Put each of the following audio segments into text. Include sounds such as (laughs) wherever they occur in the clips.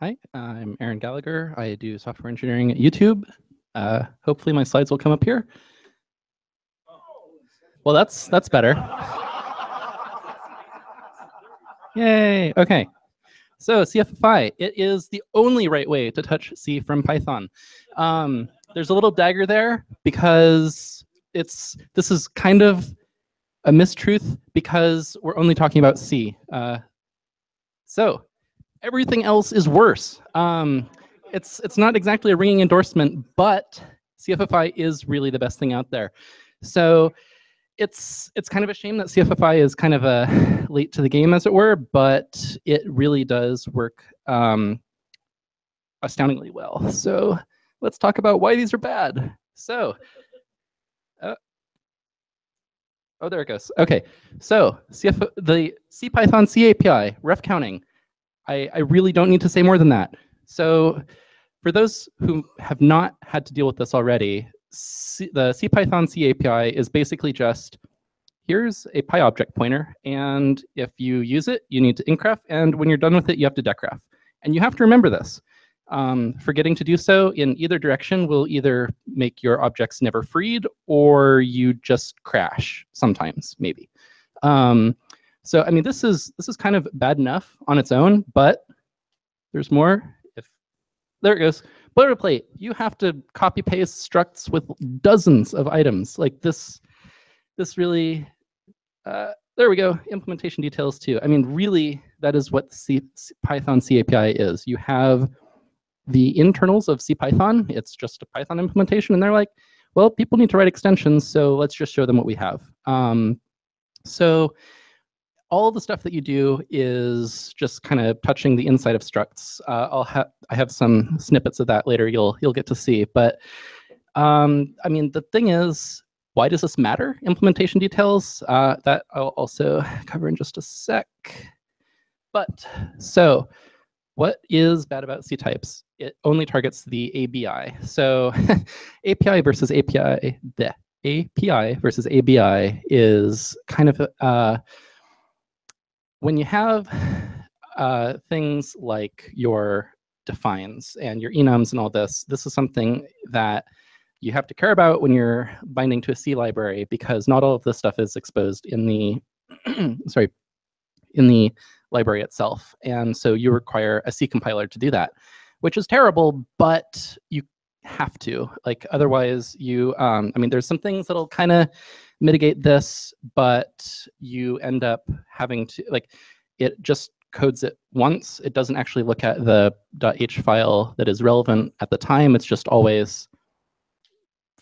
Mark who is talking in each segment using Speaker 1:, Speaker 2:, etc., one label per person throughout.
Speaker 1: Hi, I'm Aaron Gallagher. I do software engineering at YouTube. Uh, hopefully my slides will come up here. Well, that's that's better. Yay, okay. So CFFI, it is the only right way to touch C from Python. Um, there's a little dagger there because it's this is kind of a mistruth because we're only talking about C. Uh, so everything else is worse. Um, it's it's not exactly a ringing endorsement, but CFFI is really the best thing out there. So it's it's kind of a shame that CFFI is kind of a (sighs) late to the game, as it were, but it really does work um, astoundingly well. So let's talk about why these are bad. So, uh, oh, there it goes. Okay, so CF the CPython C API ref counting. I, I really don't need to say more than that. So for those who have not had to deal with this already, C, the CPython C API is basically just, here's a PyObject pointer, and if you use it, you need to incref, and when you're done with it, you have to decref. And you have to remember this. Um, forgetting to do so in either direction will either make your objects never freed, or you just crash sometimes, maybe. Um, so I mean, this is this is kind of bad enough on its own, but there's more. If there it goes, boilerplate. You have to copy paste structs with dozens of items like this. This really. Uh, there we go. Implementation details too. I mean, really, that is what C Python CAPI is. You have the internals of CPython. It's just a Python implementation, and they're like, well, people need to write extensions, so let's just show them what we have. Um, so all the stuff that you do is just kind of touching the inside of structs. Uh, I'll have I have some snippets of that later. You'll you'll get to see. But um, I mean, the thing is, why does this matter? Implementation details uh, that I'll also cover in just a sec. But so, what is bad about C types? It only targets the ABI. So (laughs) API versus API, the API versus ABI is kind of uh, when you have uh, things like your defines and your enums and all this, this is something that you have to care about when you're binding to a C library because not all of this stuff is exposed in the (clears throat) sorry in the library itself. And so you require a C compiler to do that, which is terrible, but you have to. Like otherwise you um, I mean there's some things that'll kind of mitigate this, but you end up having to, like, it just codes it once. It doesn't actually look at the .h file that is relevant at the time. It's just always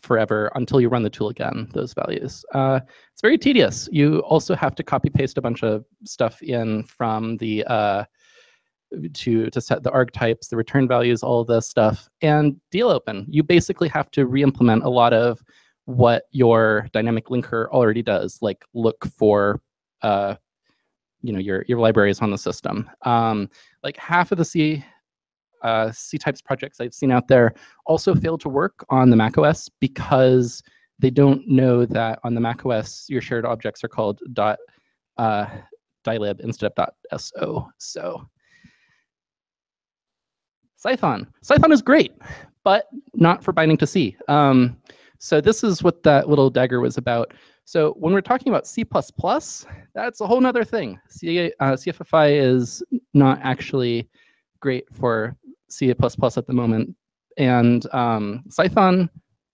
Speaker 1: forever until you run the tool again, those values. Uh, it's very tedious. You also have to copy paste a bunch of stuff in from the uh, to to set the argtypes, the return values, all of this stuff, and dlopen. You basically have to re-implement a lot of what your dynamic linker already does, like look for uh, you know your your libraries on the system. Um, like half of the C uh, C types projects I've seen out there also fail to work on the macOS because they don't know that on the macOS your shared objects are called dot uh, instead of dot so. So Cython. Cython is great, but not for binding to C. Um, so this is what that little dagger was about. So when we're talking about C++, that's a whole nother thing. C, uh, CFFI is not actually great for C++ at the moment. And um, Cython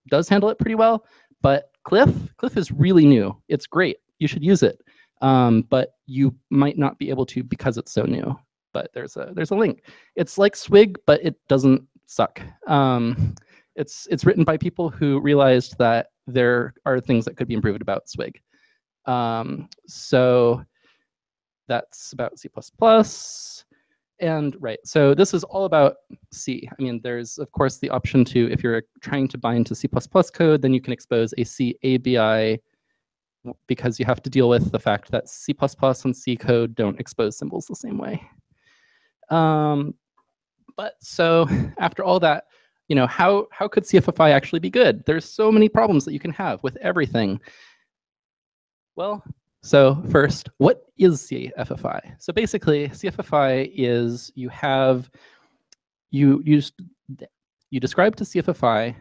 Speaker 1: does handle it pretty well, but CLIF, CLIF is really new. It's great. You should use it. Um, but you might not be able to because it's so new. But there's a there's a link. It's like Swig, but it doesn't suck. Um, it's it's written by people who realized that there are things that could be improved about Swig. Um, so that's about C++. And right, so this is all about C. I mean, there's of course the option to, if you're trying to bind to C++ code, then you can expose a C ABI because you have to deal with the fact that C++ and C code don't expose symbols the same way. Um, but so (laughs) after all that, you know, how, how could CFFI actually be good? There's so many problems that you can have with everything. Well, so first, what is CFFI? So basically, CFFI is you have you you you describe to CFFI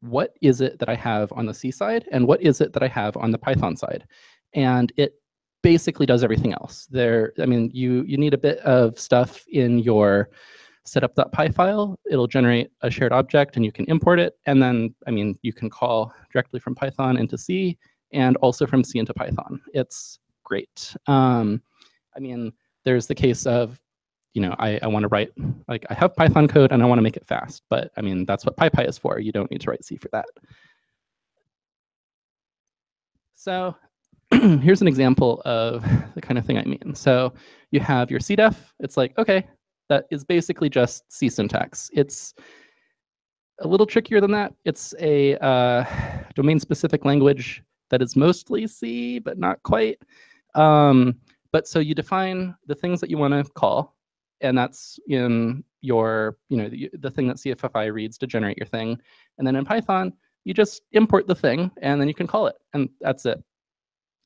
Speaker 1: what is it that I have on the C side and what is it that I have on the Python side, and it basically does everything else. There, I mean, you you need a bit of stuff in your setup.py file. It'll generate a shared object and you can import it. And then, I mean, you can call directly from Python into C and also from C into Python. It's great. Um, I mean, there's the case of, you know, I, I want to write, like I have Python code and I want to make it fast, but I mean, that's what PyPy is for. You don't need to write C for that. So (clears throat) here's an example of (laughs) the kind of thing I mean. So you have your CDEF. It's like, okay, that is basically just C syntax. It's a little trickier than that. It's a uh, domain-specific language that is mostly C, but not quite. Um, but so you define the things that you want to call, and that's in your, you know, the, the thing that CFFI reads to generate your thing. And then in Python, you just import the thing, and then you can call it, and that's it.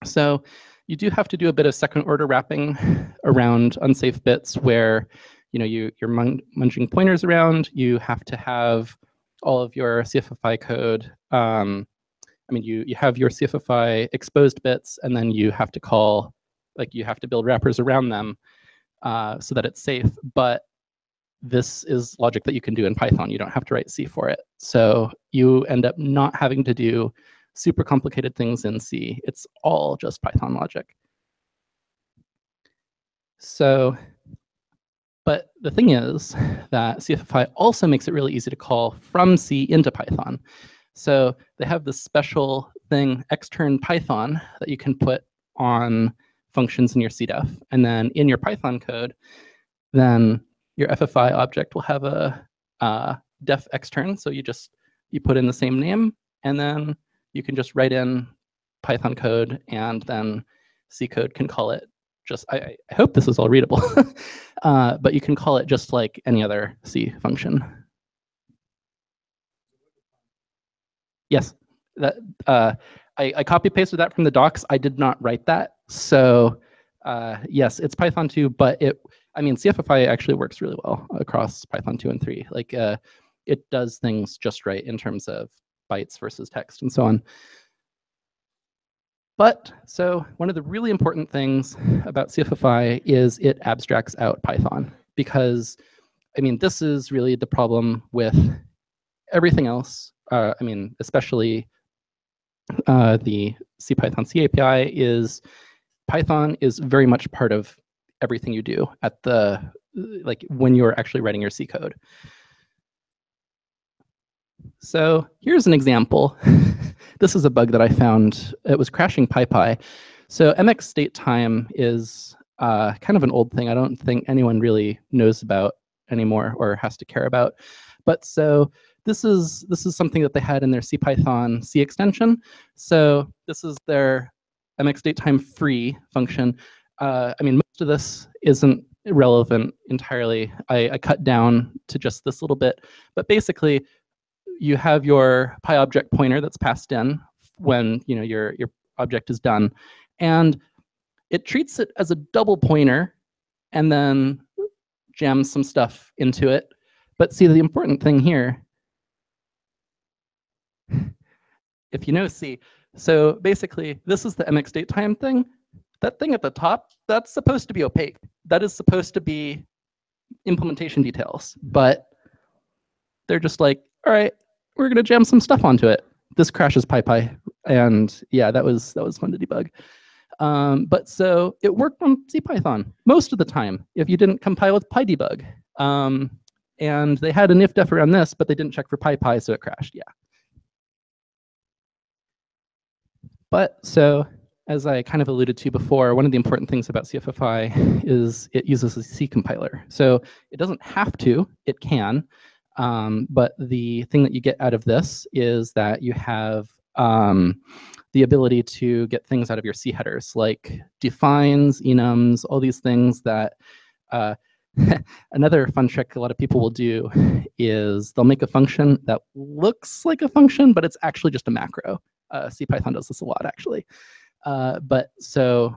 Speaker 1: So you do have to do a bit of second order wrapping around unsafe bits where you know, you, you're mun munching pointers around, you have to have all of your CFFI code. Um, I mean, you, you have your CFFI exposed bits, and then you have to call, like you have to build wrappers around them uh, so that it's safe. But this is logic that you can do in Python. You don't have to write C for it. So you end up not having to do super complicated things in C. It's all just Python logic. So but the thing is that CFFI also makes it really easy to call from C into Python. So they have this special thing, extern Python, that you can put on functions in your CDEF. And then in your Python code, then your FFI object will have a uh, def extern. So you just you put in the same name, and then you can just write in Python code, and then C code can call it just, I, I hope this is all readable, (laughs) uh, but you can call it just like any other C function. Yes, that uh, I, I copy pasted that from the docs. I did not write that. So uh, yes, it's Python 2, but it, I mean, CFFI actually works really well across Python 2 and 3. Like uh, it does things just right in terms of bytes versus text and so on. But so one of the really important things about CFFI is it abstracts out Python because, I mean, this is really the problem with everything else. Uh, I mean, especially uh, the CPython C API is Python is very much part of everything you do at the like when you're actually writing your C code. So here's an example. (laughs) this is a bug that I found. It was crashing PyPy. So MX date time is uh, kind of an old thing. I don't think anyone really knows about anymore or has to care about. But so this is this is something that they had in their CPython C extension. So this is their MX date time free function. Uh, I mean, most of this isn't relevant entirely. I, I cut down to just this little bit, but basically you have your PyObject pointer that's passed in when you know your your object is done, and it treats it as a double pointer, and then jams some stuff into it. But see, the important thing here, if you know C, so basically this is the mx date time thing. That thing at the top, that's supposed to be opaque. That is supposed to be implementation details, but they're just like, all right, we're gonna jam some stuff onto it. This crashes PyPy, and yeah, that was that was fun to debug. Um, but so it worked on CPython most of the time if you didn't compile with PyDebug. Um, and they had an if def around this, but they didn't check for PyPy, so it crashed. Yeah. But so as I kind of alluded to before, one of the important things about CFFI is it uses a C compiler. So it doesn't have to, it can, um, but the thing that you get out of this is that you have um, the ability to get things out of your C headers, like defines, enums, all these things that uh, (laughs) another fun trick a lot of people will do is they'll make a function that looks like a function, but it's actually just a macro. Uh, CPython does this a lot, actually. Uh, but so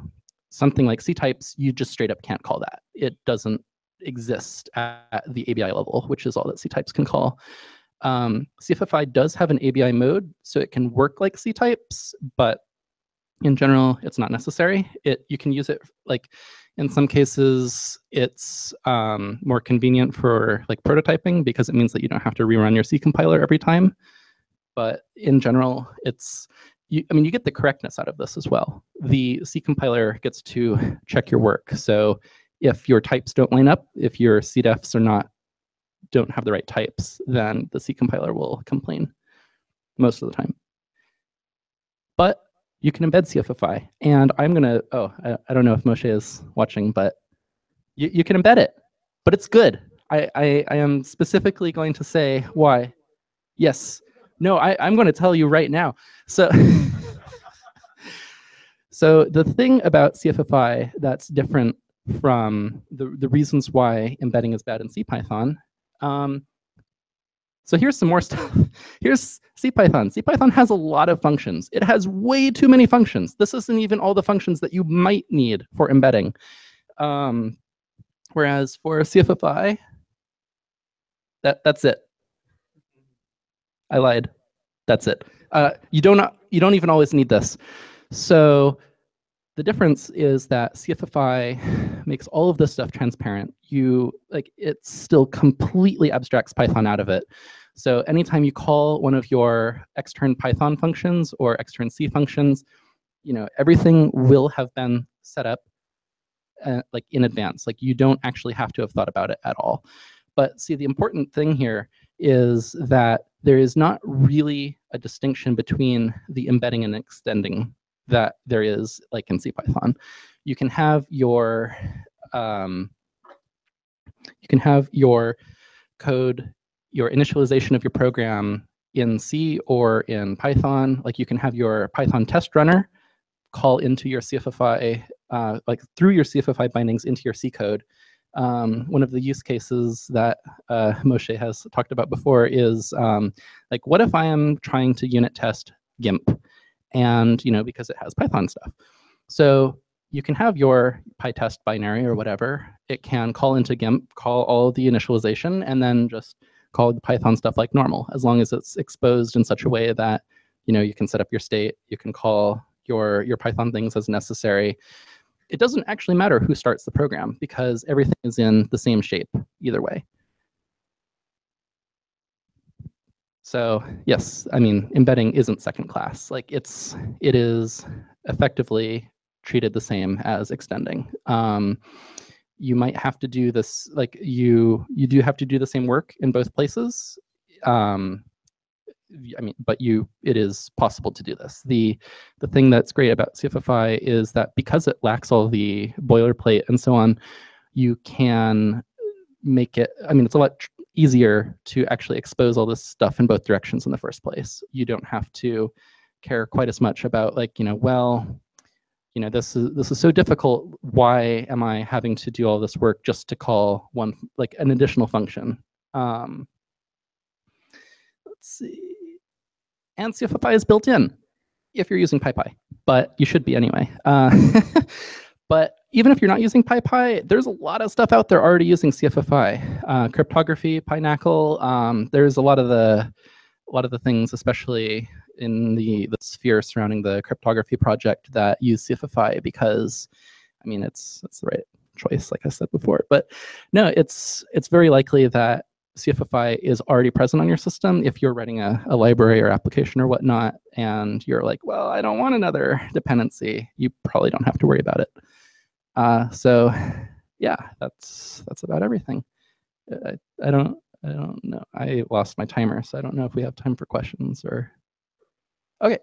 Speaker 1: something like C types, you just straight up can't call that. It doesn't exist at the ABI level, which is all that C types can call. Um, CFFI does have an ABI mode, so it can work like C types, but in general, it's not necessary. It you can use it like in some cases it's um, more convenient for like prototyping because it means that you don't have to rerun your C compiler every time. But in general, it's you, I mean you get the correctness out of this as well. The C compiler gets to check your work. So if your types don't line up, if your CDEFs are not don't have the right types, then the C compiler will complain most of the time. But you can embed CFFI. And I'm going to, oh, I, I, don't know if Moshe is watching, but you, you can embed it. But it's good. I, I, I am specifically going to say why. Yes. No, I, I'm going to tell you right now. So, (laughs) so the thing about CFFI that's different from the, the reasons why embedding is bad in CPython um, so here's some more stuff. (laughs) Here's CPython. CPython has a lot of functions. It has way too many functions. This isn't even all the functions that you might need for embedding. Um, whereas for CFFI, that, that's it. I lied. That's it. Uh, you don't you don't even always need this. So the difference is that CFFI makes all of this stuff transparent. You like it still completely abstracts Python out of it. So anytime you call one of your extern Python functions or extern C functions, you know everything will have been set up uh, like in advance. Like you don't actually have to have thought about it at all. But see, the important thing here is that there is not really a distinction between the embedding and extending that there is like in CPython. You can have your um, you can have your code, your initialization of your program in C or in Python. Like you can have your Python test runner call into your CFFI, uh, like through your CFFI bindings into your C code. Um, one of the use cases that uh, Moshe has talked about before is um, like, what if I am trying to unit test GIMP? And you know because it has Python stuff. So you can have your PyTest binary or whatever. It can call into GIMP, call all the initialization, and then just call the Python stuff like normal, as long as it's exposed in such a way that you know you can set up your state, you can call your your Python things as necessary. It doesn't actually matter who starts the program because everything is in the same shape either way. So yes, I mean, embedding isn't second class. Like it's, it is effectively treated the same as extending. Um, you might have to do this, like you, you do have to do the same work in both places. Um, I mean, but you, it is possible to do this. The, the thing that's great about CFFI is that because it lacks all the boilerplate and so on, you can make it, I mean, it's a lot easier to actually expose all this stuff in both directions in the first place. You don't have to care quite as much about like, you know, well, you know, this is this is so difficult. Why am I having to do all this work just to call one like an additional function? Um, let's see. And CFFI is built in if you're using PyPy, but you should be anyway. Uh, (laughs) but even if you're not using PyPy, there's a lot of stuff out there already using CFFI, uh, cryptography, PyNaCl. Um, there's a lot of the a lot of the things, especially in the the sphere surrounding the cryptography project, that use CFFI because, I mean, it's it's the right choice, like I said before. But no, it's it's very likely that CFFI is already present on your system if you're writing a, a library or application or whatnot, and you're like, well, I don't want another dependency. You probably don't have to worry about it. Uh, so (sighs) yeah, that's that's about everything. I, I don't I don't know. I lost my timer, so I don't know if we have time for questions or. Okay.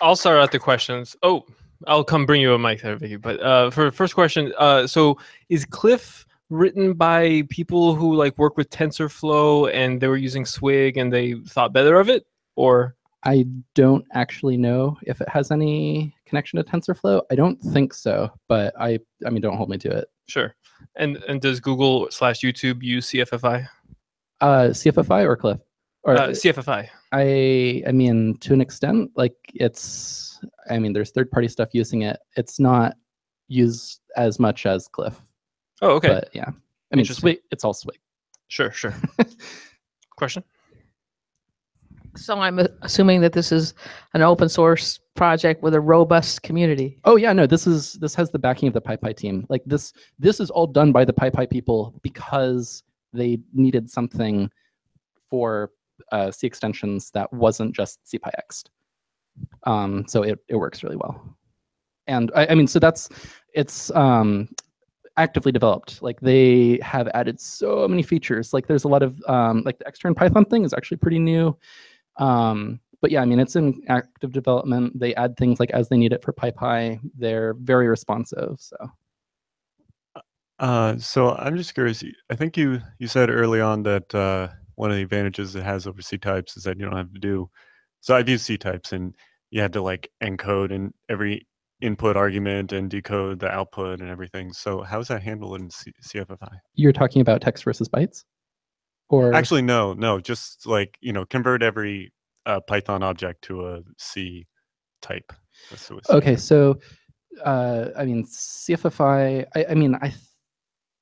Speaker 2: I'll start out the questions. Oh, I'll come bring you a mic there, Vicky. But uh, for first question, uh, so is CLIF written by people who like work with TensorFlow and they were using Swig and they thought better of it, or?
Speaker 1: I don't actually know if it has any connection to TensorFlow. I don't think so, but I I mean don't hold me to it.
Speaker 2: Sure. And and does Google slash YouTube use CFFI?
Speaker 1: Uh, CFFI or CLIF?
Speaker 2: Or uh, CFFI.
Speaker 1: I I mean to an extent, like it's I mean there's third party stuff using it. It's not used as much as CLIF.
Speaker 2: Oh, okay.
Speaker 1: But yeah. I mean
Speaker 2: Interesting.
Speaker 1: Swig, it's all Swig.
Speaker 2: Sure, sure. (laughs) Question?
Speaker 3: So I'm assuming that this is an open source project with a robust community.
Speaker 1: Oh yeah, no, this is this has the backing of the PyPy team. Like this this is all done by the PyPy people because they needed something for uh, C extensions that wasn't just cpyext. Um, so it, it works really well. And I, I mean, so that's it's um, actively developed. Like they have added so many features. Like there's a lot of um, like the extern Python thing is actually pretty new. Um, but yeah, I mean, it's in active development. They add things like as they need it for PyPy. They're very responsive. So
Speaker 4: Uh, so I'm just curious. I think you you said early on that uh, one of the advantages it has over C types is that you don't have to do. So I've used C types, and you had to like encode in every input argument and decode the output and everything. So how is that handled in C- CFFI?
Speaker 1: you're talking about text versus bytes, or
Speaker 4: Actually, no, no. Just like you know, convert every uh, Python object to a C type. That's what it's
Speaker 1: Okay, so uh, I mean CFFI. I, I mean I. th-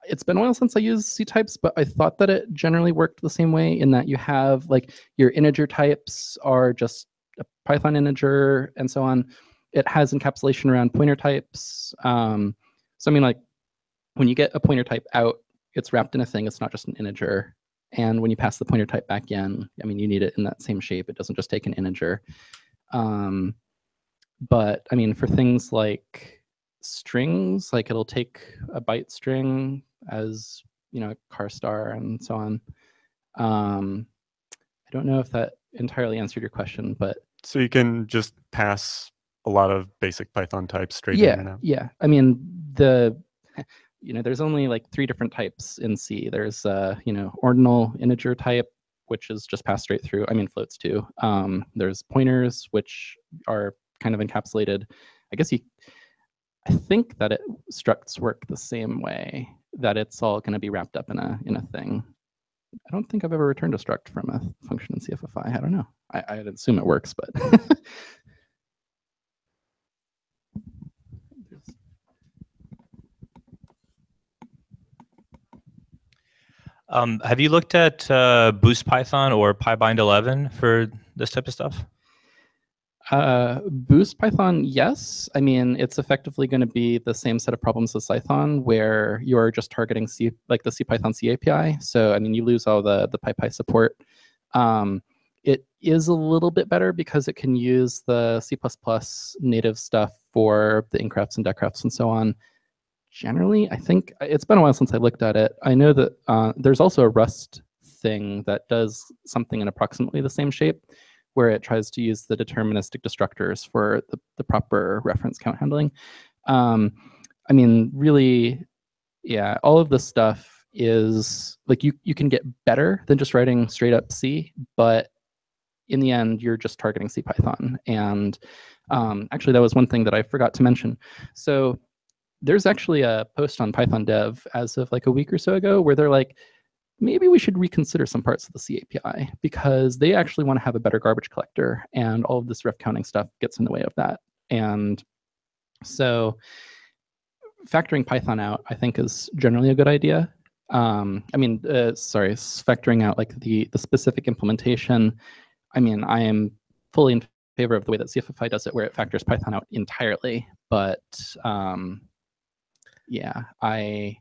Speaker 1: It's been a while since I used C types, but I thought that it generally worked the same way in that you have like your integer types are just a Python integer and so on. It has encapsulation around pointer types. Um, so I mean, like when you get a pointer type out, it's wrapped in a thing. It's not just an integer. And when you pass the pointer type back in, I mean, you need it in that same shape. It doesn't just take an integer. Um, but I mean, for things like strings, like it'll take a byte string as you know, car star and so on. Um, I don't know if that entirely answered your question, but
Speaker 4: So you can just pass a lot of basic Python types straight in
Speaker 1: yeah,
Speaker 4: and
Speaker 1: yeah. I mean, the you know, there's only like three different types in C. There's uh, you know, ordinal integer type, which is just passed straight through. I mean, floats too. Um, there's pointers, which are kind of encapsulated. I guess you. I think that it structs work the same way. That it's all going to be wrapped up in a in a thing. I don't think I've ever returned a struct from a function in CFFI. I don't know. I, I'd assume it works, but (laughs)
Speaker 5: Um, have you looked at uh, Boost Python or PyBind 11 for this type of stuff?
Speaker 1: Uh, Boost Python, yes. I mean, it's effectively going to be the same set of problems as Python, where you're just targeting C, like the CPython C API. So, I mean, you lose all the the PyPy support. Um, it is a little bit better because it can use the C++ native stuff for the increfs and decrefs and so on. Generally, I think it's been a while since I looked at it. I know that uh, there's also a Rust thing that does something in approximately the same shape where it tries to use the deterministic destructors for the, the proper reference count handling. Um, I mean, really, yeah, all of this stuff is like you you can get better than just writing straight up C, but in the end, you're just targeting C Python. And um, actually, that was one thing that I forgot to mention. So there's actually a post on Python Dev as of like a week or so ago where they're like, maybe we should reconsider some parts of the C API because they actually want to have a better garbage collector, and all of this ref counting stuff gets in the way of that. And so, factoring Python out, I think, is generally a good idea. Um, I mean, uh, sorry, factoring out like the the specific implementation. I mean, I am fully in favor of the way that CFFI does it, where it factors Python out entirely. But um, yeah, I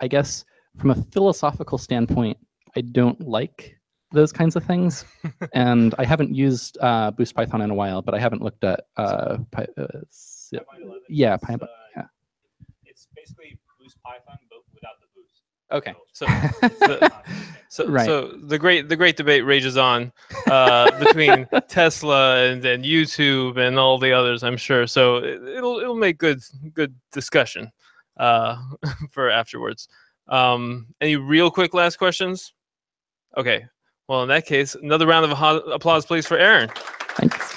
Speaker 1: I guess from a philosophical standpoint, I don't like those kinds of things. (laughs) and I haven't used uh, Boost Python in a while, but I haven't looked at uh, Py, uh, yeah, Py, yeah.
Speaker 5: It's basically Boost Python, but without the boost.
Speaker 1: Okay.
Speaker 2: So, the, (laughs) so,
Speaker 1: Right.
Speaker 2: so the great the great debate rages on uh, between (laughs) Tesla and, and YouTube and all the others. I'm sure. So it, it'll it'll make good good discussion uh, (laughs) for afterwards. Um, any real quick last questions? Okay. Well, in that case, another round of applause, please, for Aaron.
Speaker 1: Thanks.